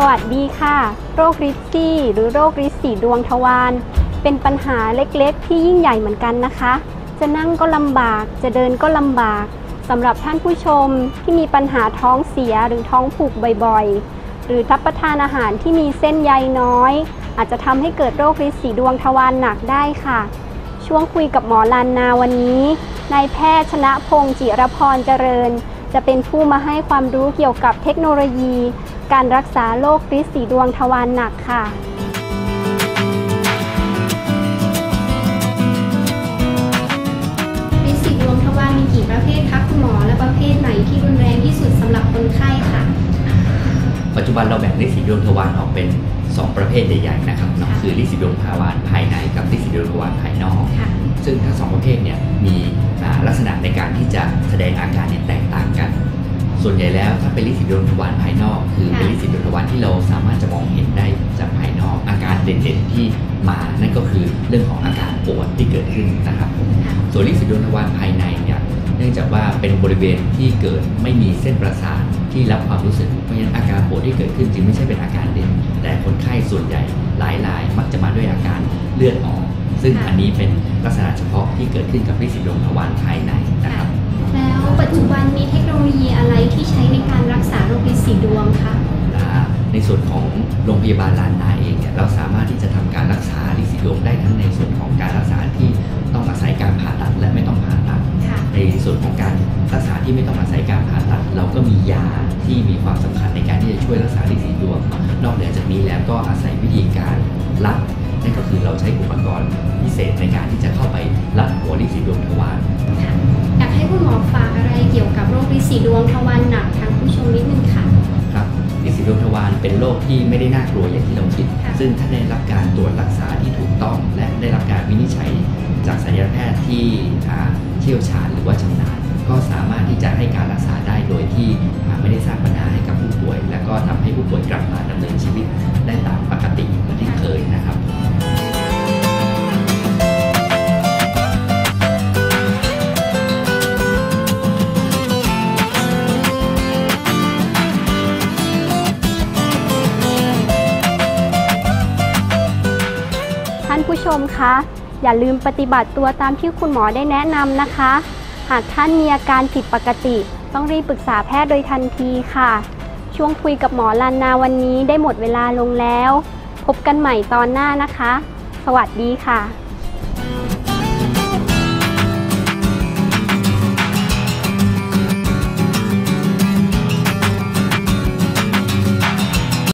สวัสดีค่ะ โรคริดซี่ หรือโรคริดสีดวงทวารเป็นปัญหาเล็กๆ ที่ยิ่งใหญ่เหมือนกันนะคะ จะนั่งก็ลำบาก จะเดินก็ลำบากสำหรับท่านผู้ชมที่มีปัญหาท้องเสียหรือท้องผูกบ่อยๆ หรือรับประทานอาหารที่มีเส้นใยน้อย อาจจะทำให้เกิดโรคริดสีดวงทวารหนักได้ค่ะ ช่วงคุยกับหมอลานนาวันนี้นายแพทย์ชนะพงศ์จิรพรเจริญ จะเป็นผู้มาให้ความรู้เกี่ยวกับเทคโนโลยี การรักษาโรคริดสีดวงทวารหนักค่ะริดสีดวงทวารมีกี่ประเภทคะคุณหมอ และประเภทไหนที่รุนแรงที่สุดสำหรับคนไข้ค่ะ ปัจจุบันเราแบ่งลิสีดวงทวารออกเป็น 2 ประเภทใหญ่ๆนะครับเนาะค่ะคือลิสีดวงทวารภายในกับลิสีดวงทวารภายนอก ค่ะ ซึ่งทั้งสองประเภทเนี่ยมีอ่าลักษณะในการที่จะ ส่วนใหญ่แล้วถ้าเป็นลิสีดวงทวารภายนอก คือค่ะเป็นลิสีดวงทวารที่เราสามารถจะมองเห็นได้จากภายนอก อาการเด่นๆที่มานั่นก็คือเรื่องของอาการปวดที่เกิดขึ้นนะครับผมค่ะส่วนลินสีดวงทวารภายในเนี่ยเนื่องจากว่าเป็นบริเวณที่เกิดไม่มีเส้นประสาทที่รับความรู้สึกเพราะฉะนั้นอาการปวดที่เกิดขึ้นจึงไม่ใช่เป็นอาการเด่น แต่คนไข้ส่วนใหญ่หลายรายมักจะมาด้วยอาการเลือดออก ซึ่งค่ะอันนี้เป็นลักษณะเฉพาะที่เกิดขึ้นกับลินสีดวงทวารภายในนะครับแล้วปัจจุบันมีเทคโนโล พยาบาลลานนาเองเนี่ยเราสามารถที่จะทำการรักษาลินสีดวงได้ทั้งในส่วนของการรักษาที่ต้องอาศัยการผ่าตัดและไม่ต้องผ่าตัดค่ะในส่วนของการรักษาที่ไม่ต้องอาศัยการผ่าตัด เราก็มียาที่มีความสำคัญในการที่จะช่วยรักษาลินสีดวงนอกเหนือจากนี้แล้วก็อาศัยวิธีการรัดนั่นก็คือเราใช้อุปกรณ์พิเศษในการที่จะเข้าไป เป็นโรคที่ไม่ได้น่ากลัวอย่างที่เราคิดค่ะซึ่งถ้าได้รับการตรวจรักษาที่ถูกต้องและได้รับการวินิจฉัยจากศัลยแพทย์ที่อ่าเชี่ยวชาญหรือว่าชำนาญก็สามารถที่จะให้การรักษาได้โดยที่อ่าไม่ได้สร้างปัญหาให้กับผู้ป่วย และก็ทำให้ผู้ป่วยกลับมาดำเนินชีวิตได้ ชมคะ อย่าลืมปฏิบัติตัวตามที่คุณหมอได้แนะนำนะคะ หากท่านมีอาการผิดปกติ ต้องรีบปรึกษาแพทย์โดยทันทีค่ะ ช่วงคุยกับหมอลันนาวันนี้ได้หมดเวลาลงแล้ว พบกันใหม่ตอนหน้านะคะ สวัสดีค่ะ